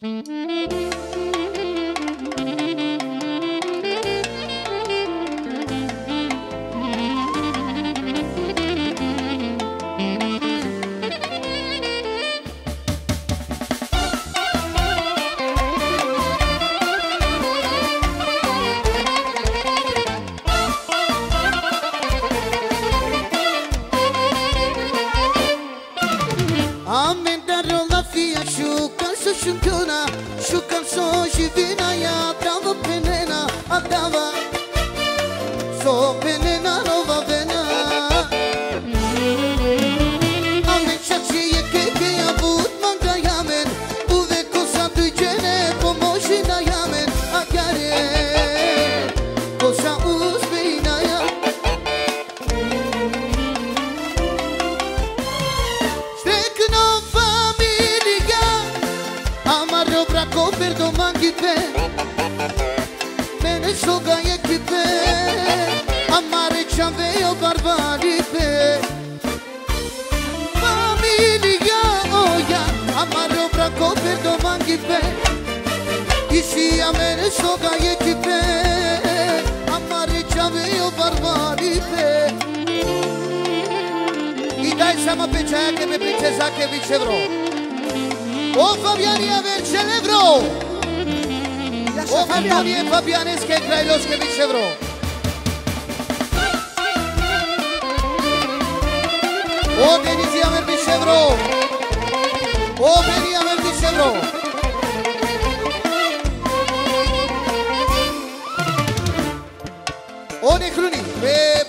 Mm-hmm.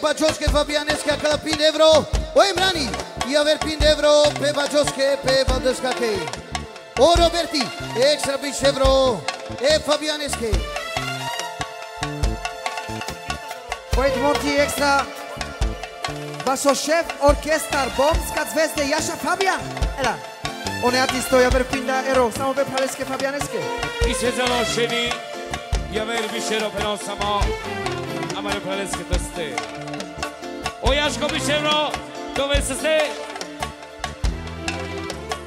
Pevachosque, Fabianesca, Calapinebro, Oembrani, y a ver Pinebro, Pevachosque, Pevadesca, que. O Roberti, extra Pichebro, e Fabianesque. Poet Monty Extra, Basho Chef Orchestar, Bombska Zvezde, Jasza Fabian. Ela. One artisto, ja ver Pinda Ero, samo ve Paleskie, Fabianeskie. I siedzą szyni, ja ver Wiszero, Penosamo, Amaro to. O Jaško Biševro, dove se ste?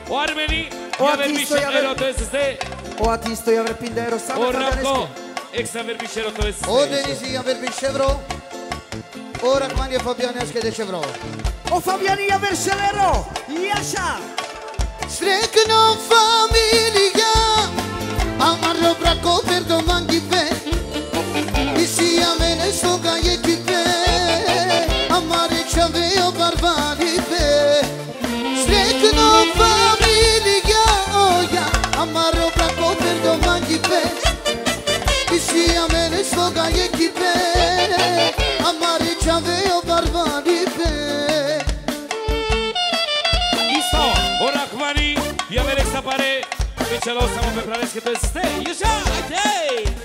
O Armeni, Javer Biševro, dove se ste? O Atisto, Javer Pindero, samo O Ramko, Eksan Verbiševro, dove se ste? O Denisi, Javer ora o Rahmanje Fabijan Jaške Deševro. O Fabijani Javer Šelero, Jaša! Srekno familija, amar dobra ko perdoman gibe, Isi amene soga je amare chaveo barbari pe. Strecno familia, oh ya, amarro braco per domani pe. E si amene soga e ti pe. amare ce avea barbanii pe Isto, ora Kmani, ja verek sa pare, Večelo samo pe praveske, to je ste, Juša, ajde!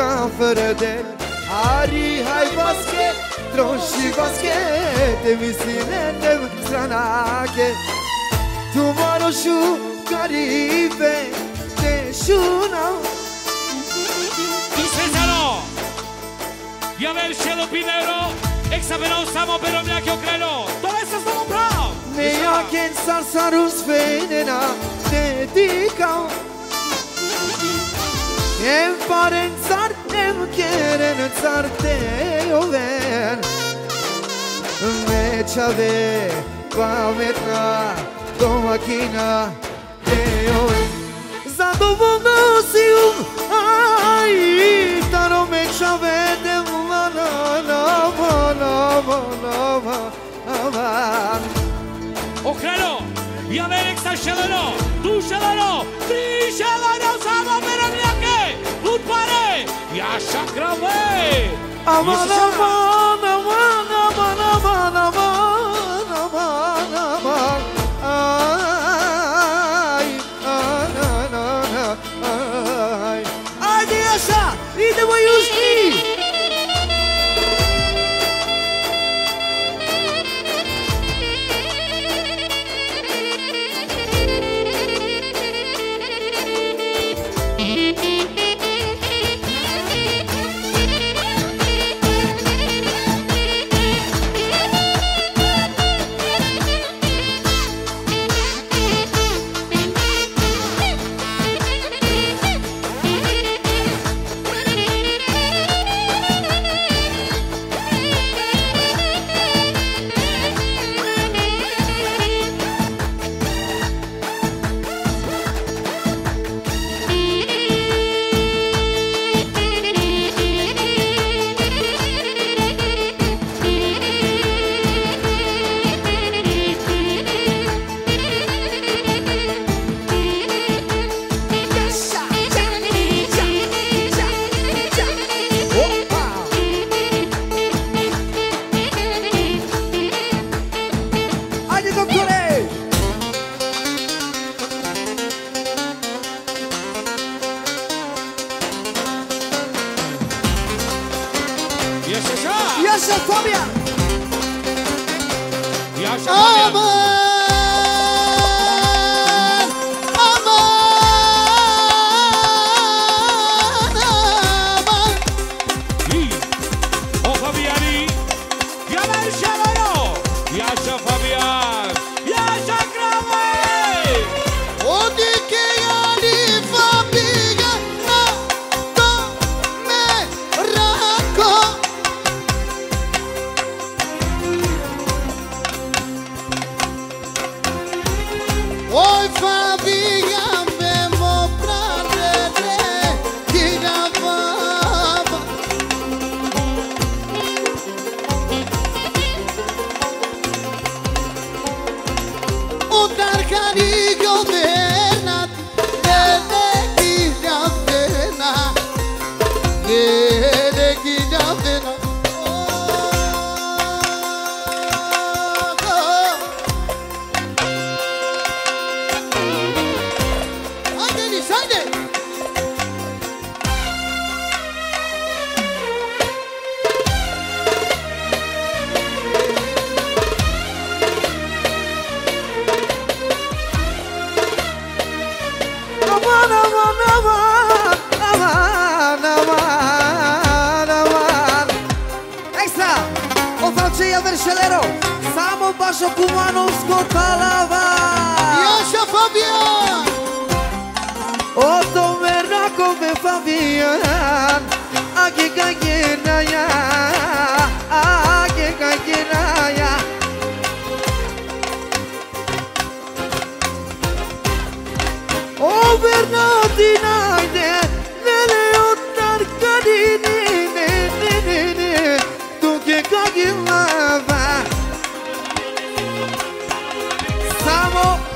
مسافر دل عاری های باسکه ترونشی باسکه y a ver Cielo Pinero, examinó Samo pero mira que Ucrano. Todo eso está comprado. Me quien sarsarus venena te diga. En querendo sorteio ver Me chave va metra com aquina teo Zadovoljno si um ai taro me chave de mano novo novo novo avan Okrelo, ja velik sa šeleno, tu šeleno, tri šeleno Acha gravei! Amor, amor!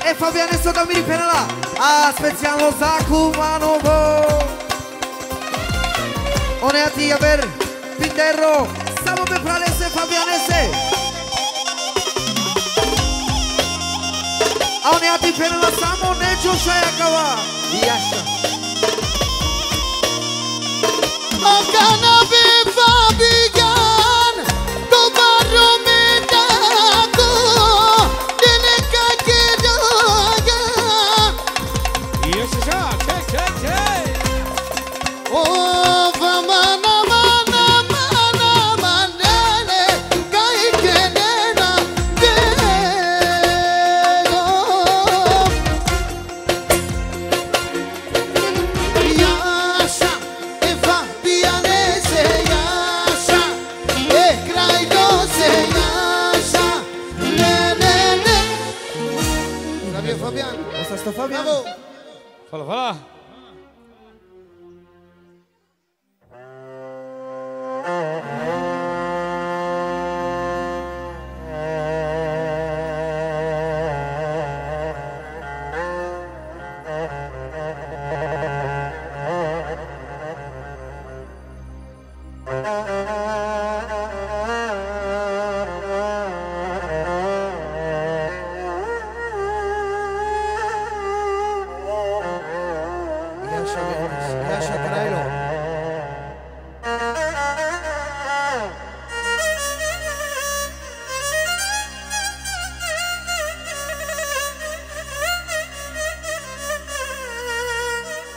e Fabiano Sodomini Penalà aspettiamo ti, a ver, Pinterro Samo per Pralese Fabianese. આવને ફેરેલા સામો ને જોશે કવા યાશા Oh, can I be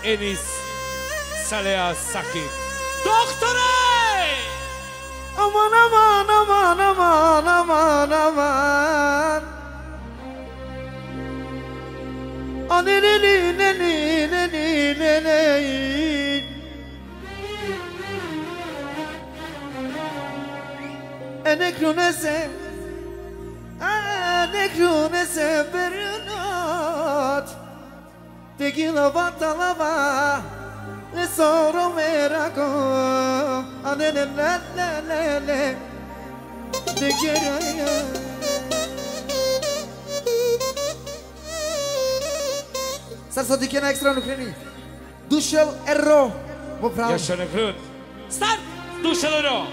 Enis Salea Saki. Doktoray! Aman aman aman aman aman aman. Ah, Aneleli neli neli neli. Enekronese Enekronese e, Negila vata lava Nesoro merako Anene le le le le Negila ya Сар со дике на екстрану крени. Душел Еро во право. Јас ќе не крен. Стар! Душел Еро!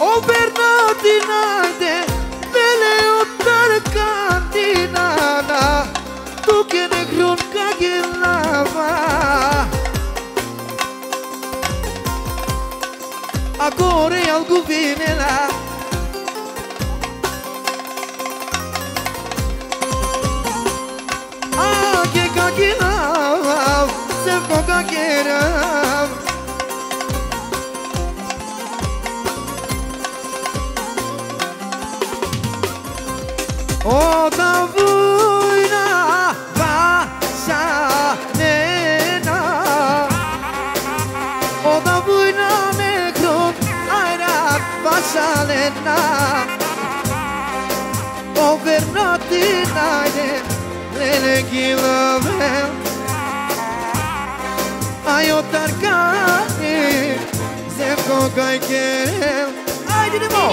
O Bernardina de mele o tarcantinana Tu que negrun cagilava Agora algo vine lá Geram O Tavuina Vasa Nena. O Tavuina Negron Aira Vasa Nena. O Vernotina Nene Nene Gila Vela Ai o tarcane Zef kokai kerem Ai dinamo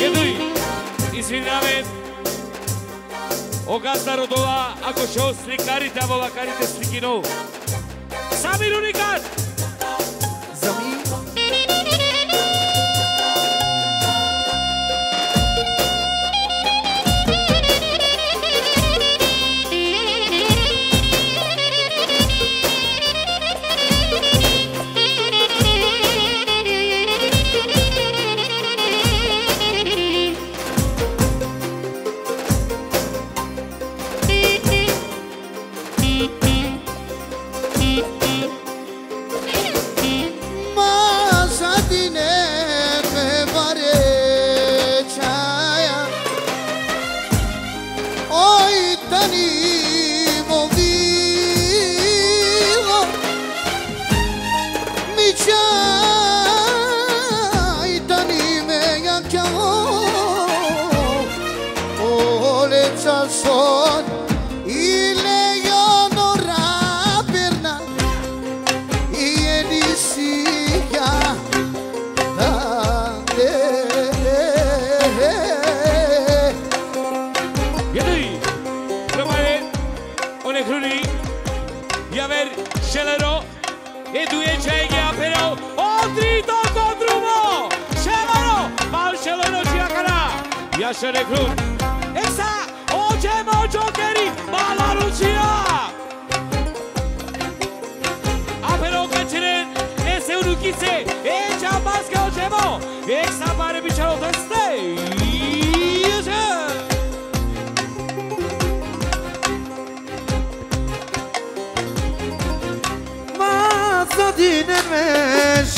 Једуј, извинаме, Огаздарот ова, ако шо осликарите, а во лакарите сликинов. Сами уникат!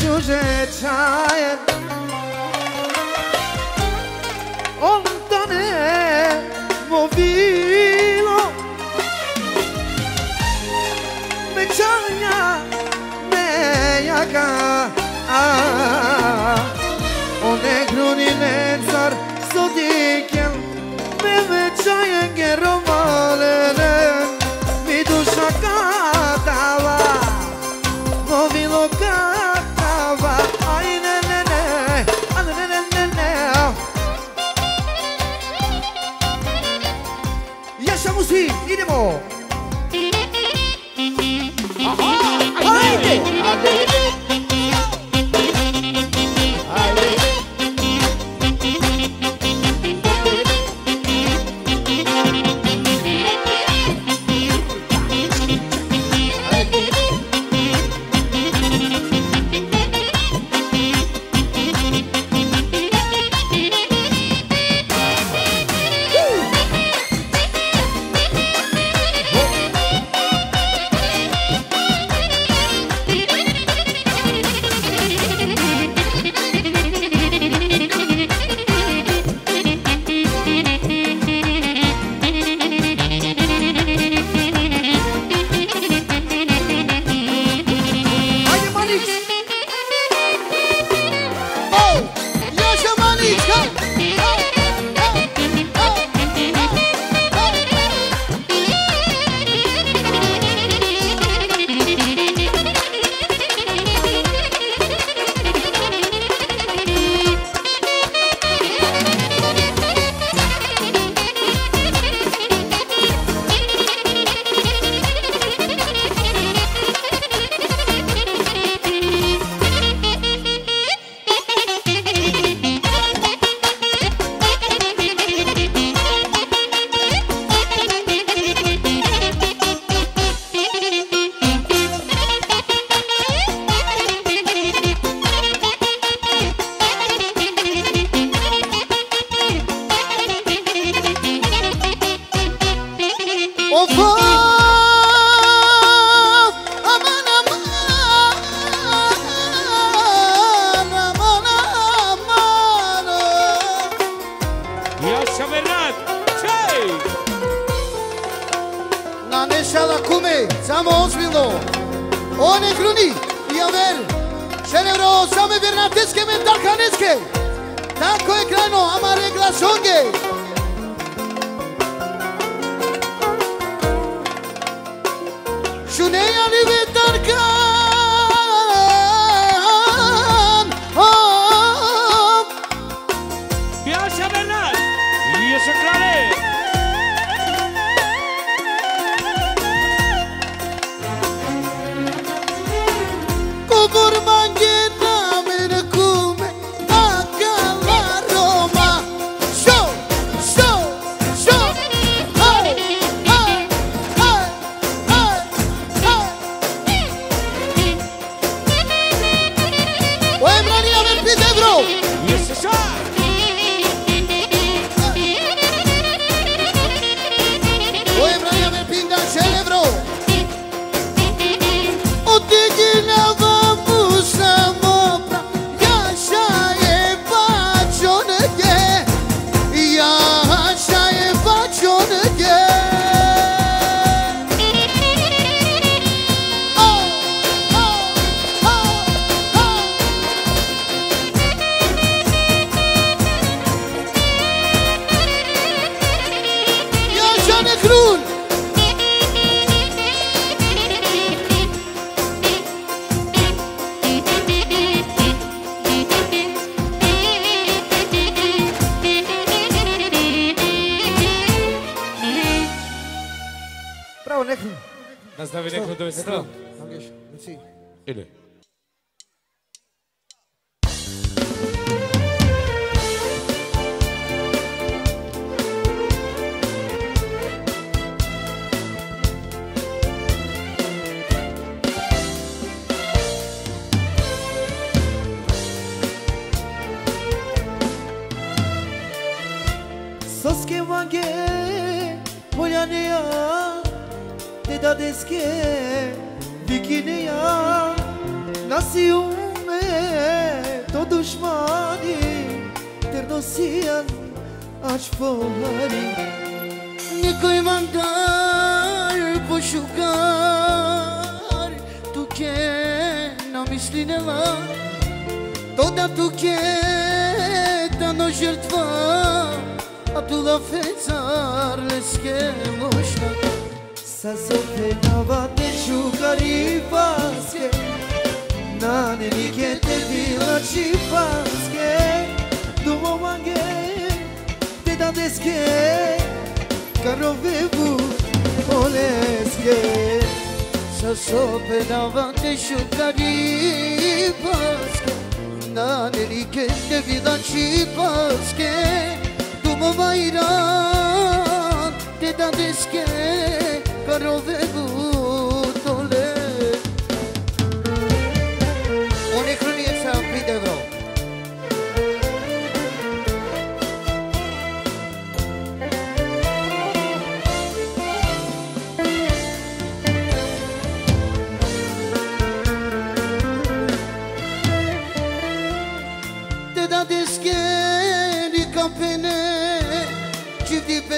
shuze çaje Oltane movilo Me çanya me yaka O negro ni lenzar sodikel Me veçayen gerom Ternosian Aș pohari Nikoj mandar pošukar Tu ke na mislinela Toda tu ke ta no žrtva Abdullah Fecar leske mošna Sa sopenava te šukari paske Nane nikete bila či Gradeske, carovebu, oleske, sa sope na vante shukari paske, na nerike ne vidanchi paske, tu mo vairan, te dadeske, carovebu.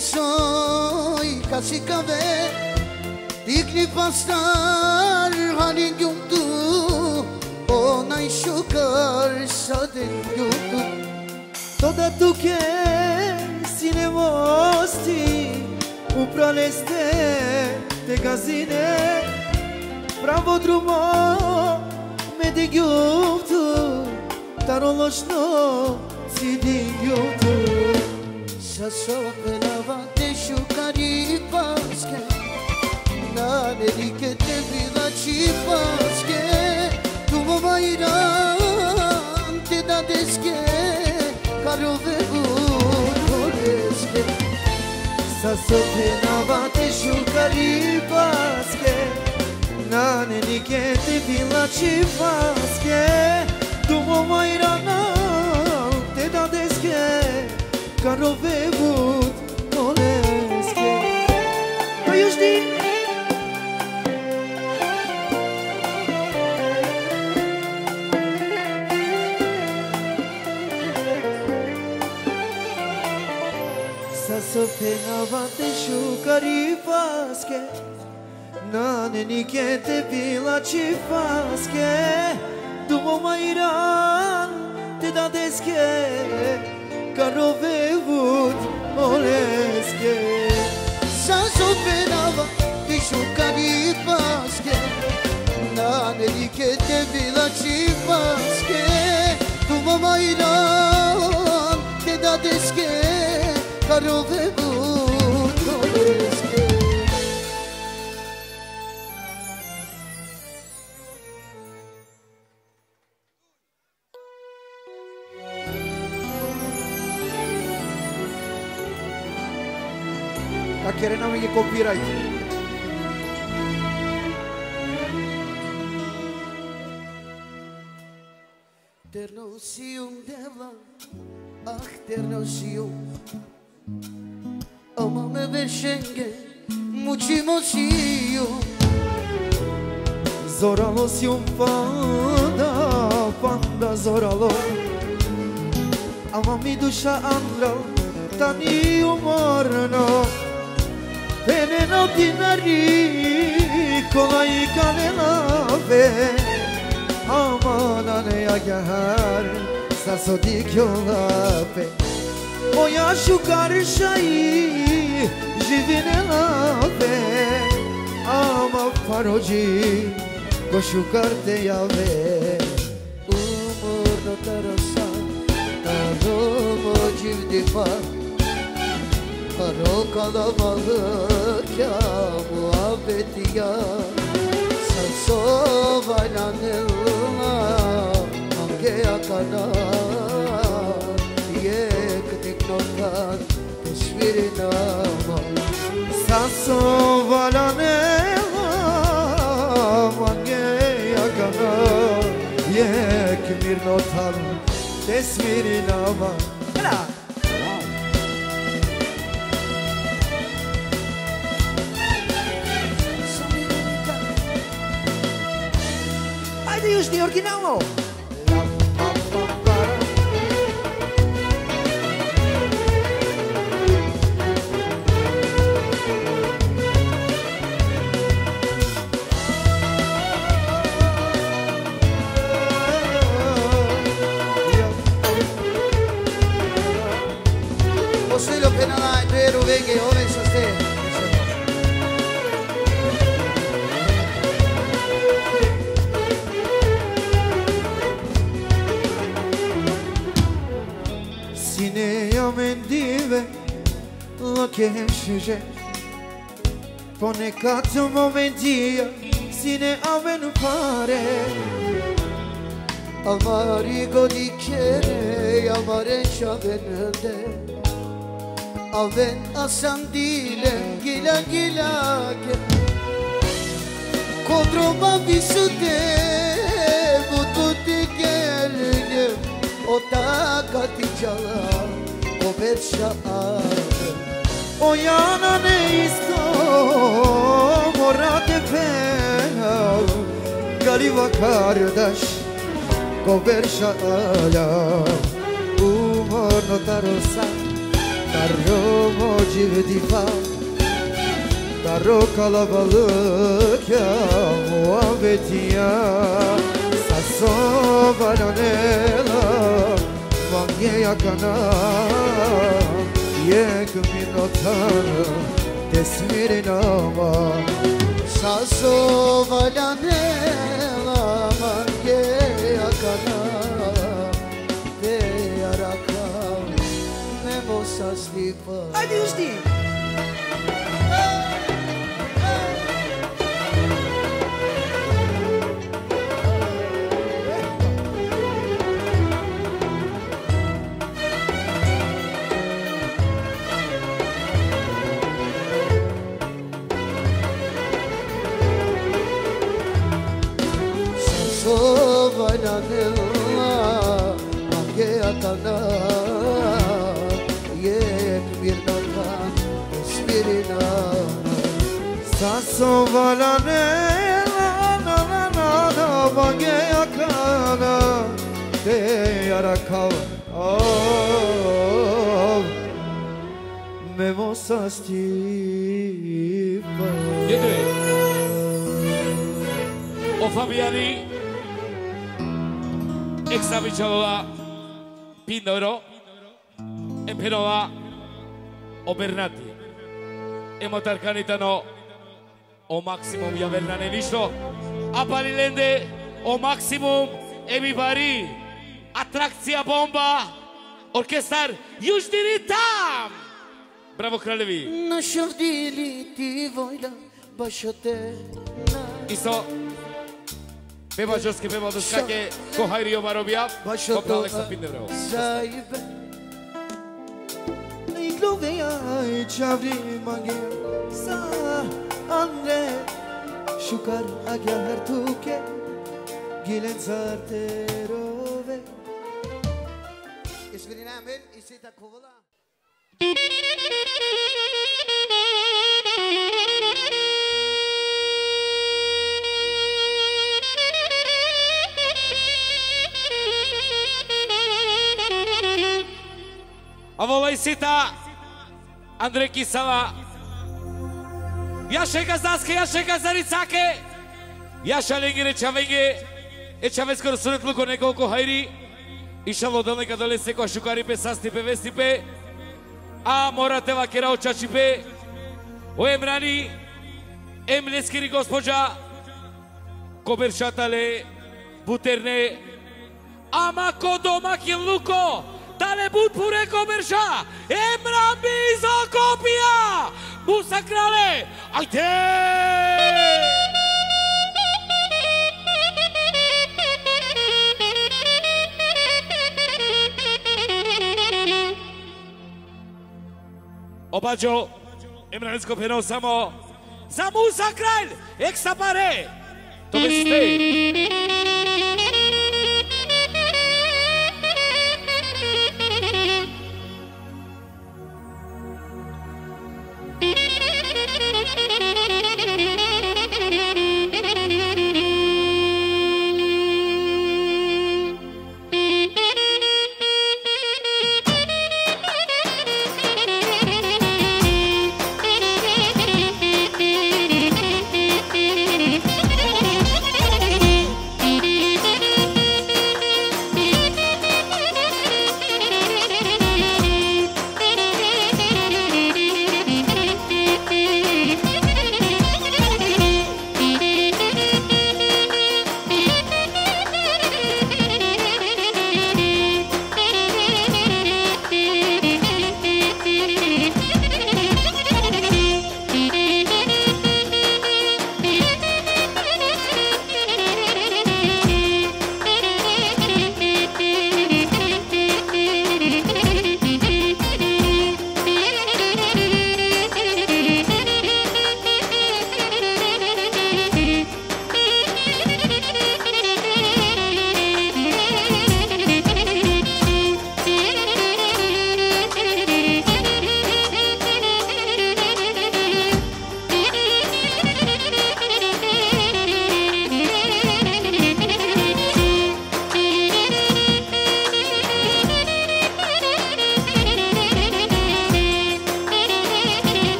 soy casi cabe Digni pastar halin yumdu Onay oh, şukar saden yumdu Toda tu che si ne vosti Upra leste te gazine pravo drumo me de yumdu Taroloşno si de yumdu Sassoa pelava de chucari pasque Na nerique te vila ci pasque Tu mo vai te da desque Caro vegu toresque Sassoa pelava de chucari pasque Na nerique te vila ci pasque Tu mo vai carovevut molesche Păi eu știi Să se penavate jucării vasche Na nenike te bila ci faske Dumo mairan te da deske התקרבבות מולסקה זזות בנאווה דישוקנית בסקה נענה לי כתבילה צ'יפסקה תוממה אילן תדדסקה קרבבות Copyright. Ternou ciúme deva, ah, ternou ciúme. Ama me beşenge, muçimo ciúme. Zoralo ciúme, fanda, fanda zoralo. Ama mi dusza andro, tani umorno. Bene noti nari, kolay kanelave Aman ne agar, sa sodik yolape Moja shukarshai, živine la maroji Koşukarte yave Umurda tarasa Taromo civdifa Karo kalabalık ya muhabbet ya. Sasso valanilla Mange yakana Yek teknotan Tesvirin ama. Sasso valane Mange yakana Yek mir notan Tesvirin ama use the original. Che scege Pone cazzo momentia Sine aven pare. Amarigo dikere Amaren şabeninde Aven asan dile Gila gila ge Kodroma visude Butu digerge O takati çala O bet şaare O yana ne isto Morate fena Galiva kardeş Koverşa ala. Umor notarosa Darro moci difa Darro kalabalık ya Muhabbet ya Sasso bananela Mange yakana Yek minotana Tesmirin ama. Sasso valanela Mange akana Te araka Memo saslipa Haydi Hüsnü سوالانه نا نا نا دا بانگه یکانا دیارا کاو ممو ساستی با یده o Fabiani Exabicciava Pindoro e Perova o Bernati e Motarcanitano o maximum ja vel na nelišto, a parilende o maksimum emi bari, atrakcija bomba, orkestar juž diri tam. Bravo kraljevi. Našo dili ti vojda, baš od te Isto, Beba Žorski, beba Duskake, ko hajri Omar objav, kopna Aleksa Pinde. Zajbe, i glove ja i čavri magem, sa... andre Shukar agya her tuke Gilen zarte rove. İsmini Amir, İsita Kovala. A volaj sita Я шека заске, ја шега зарицаке. Я шаленги не чавенге. Е чавескар суръклуко неколко хайри. Ишало далека пе састи шукарипе, састипе, вестипе. А морате вакера очачипе. Оем рани, ем лескири госпожа. Кобершата ле, бутерне. Ама кодома кем луко. Дале бут пуре коберша. Емрам за копија. busacrale aide Obajo, Imran Isko Pino Samo, Samu Sakral, Ek Sapare, to be stay.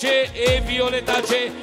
tace e Violetace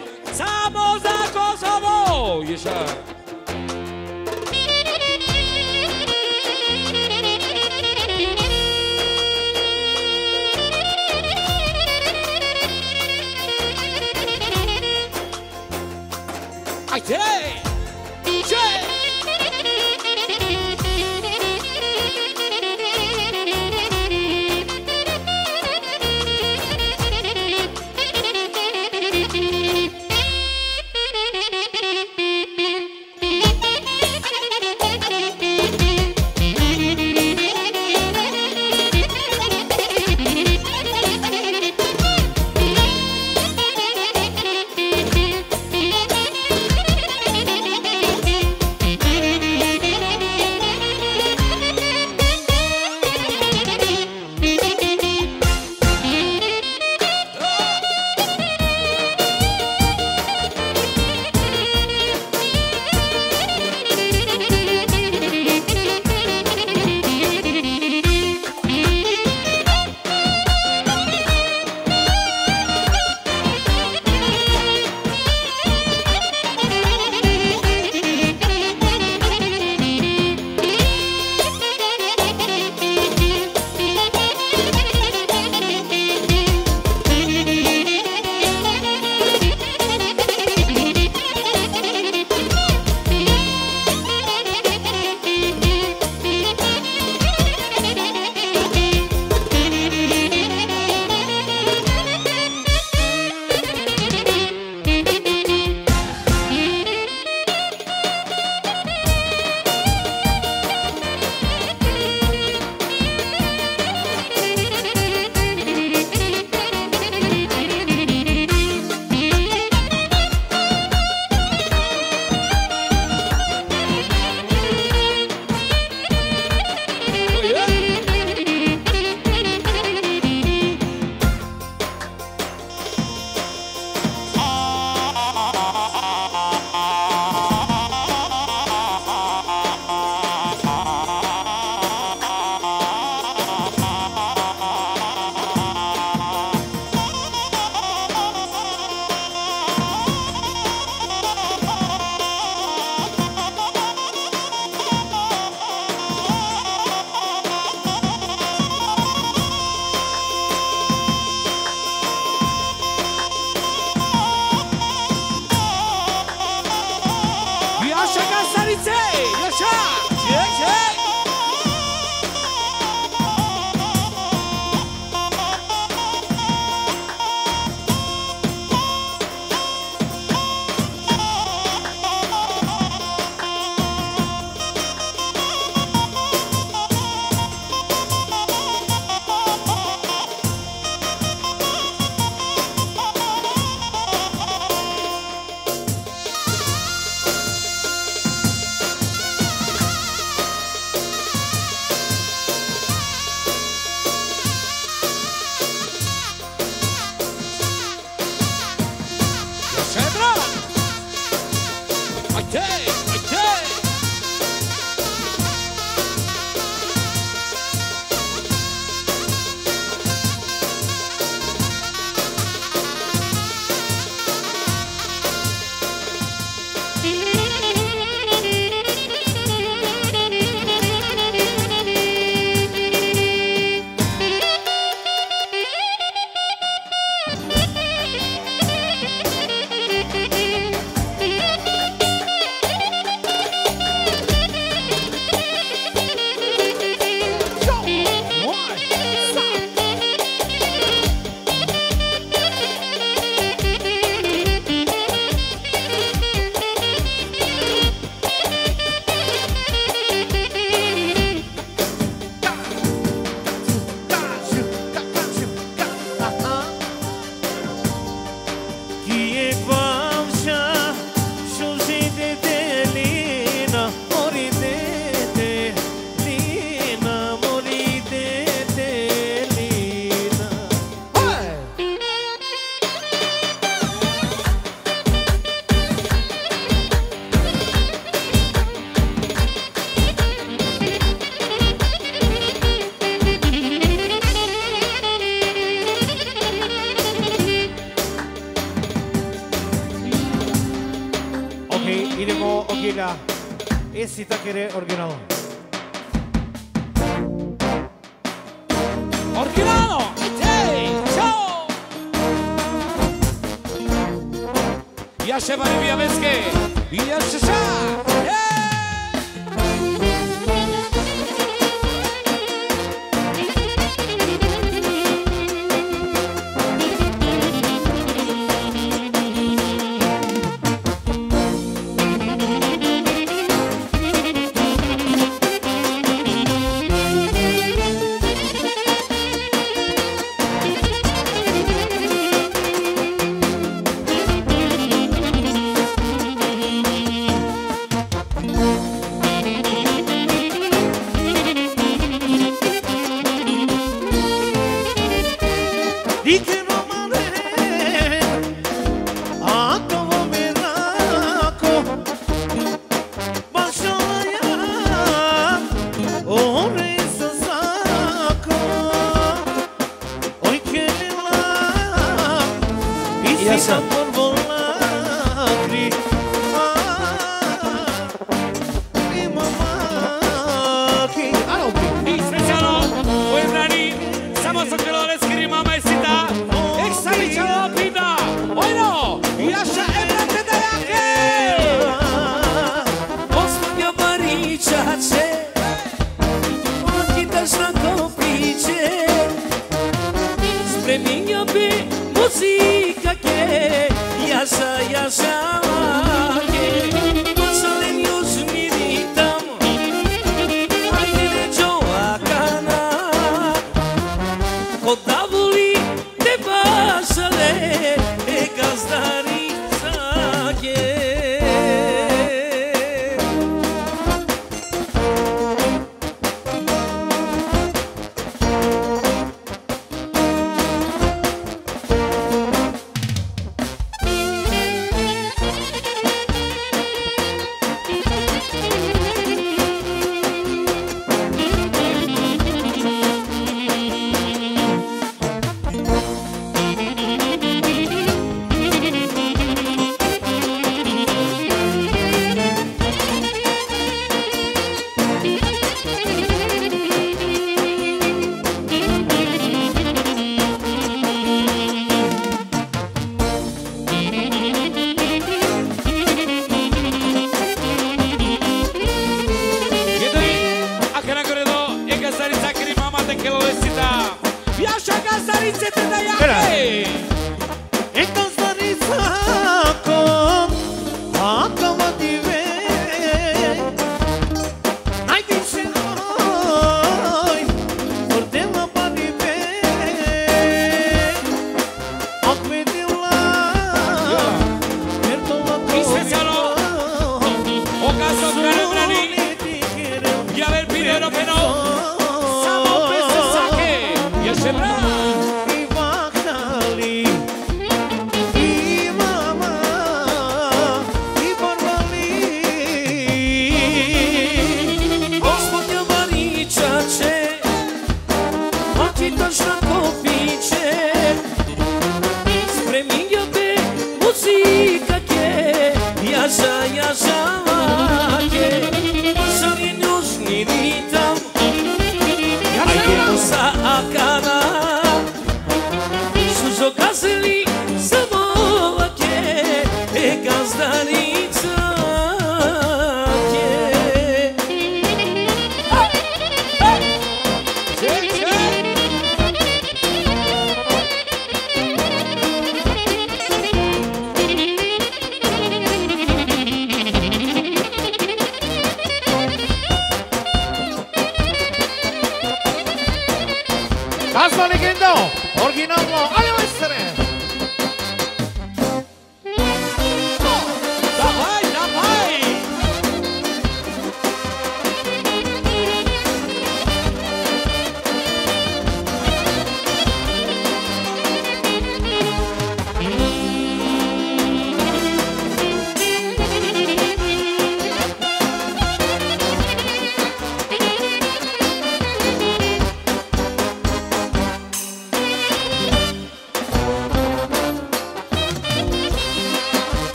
Orginomo.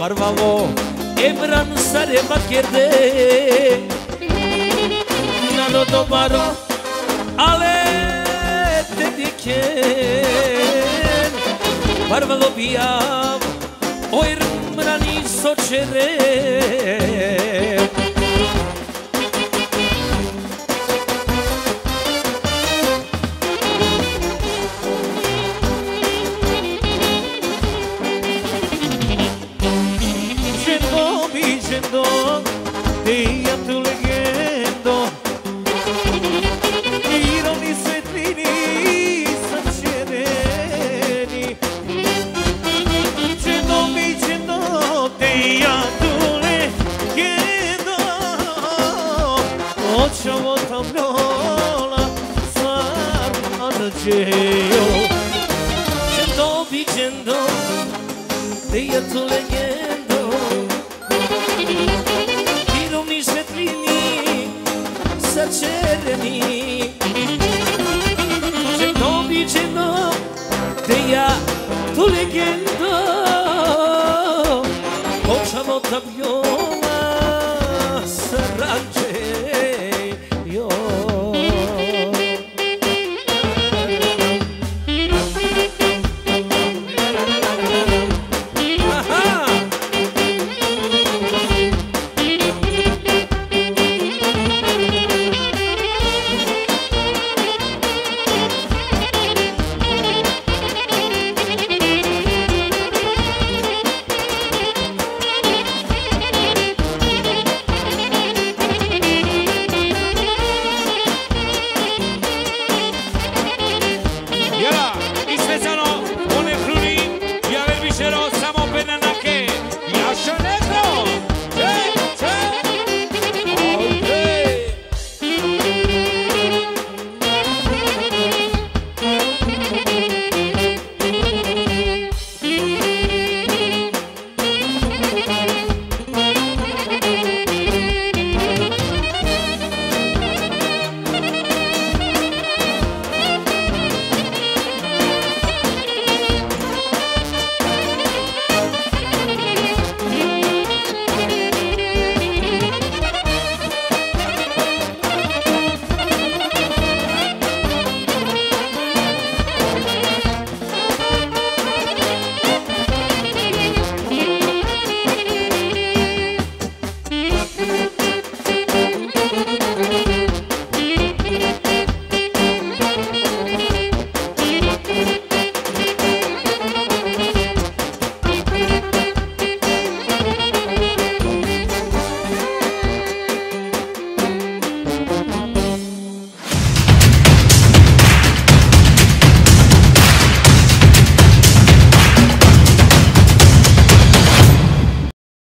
Carvalho Ebranzare bat gerde Nano dobaro Ale te diken Carvalho biam Oir mrani sočere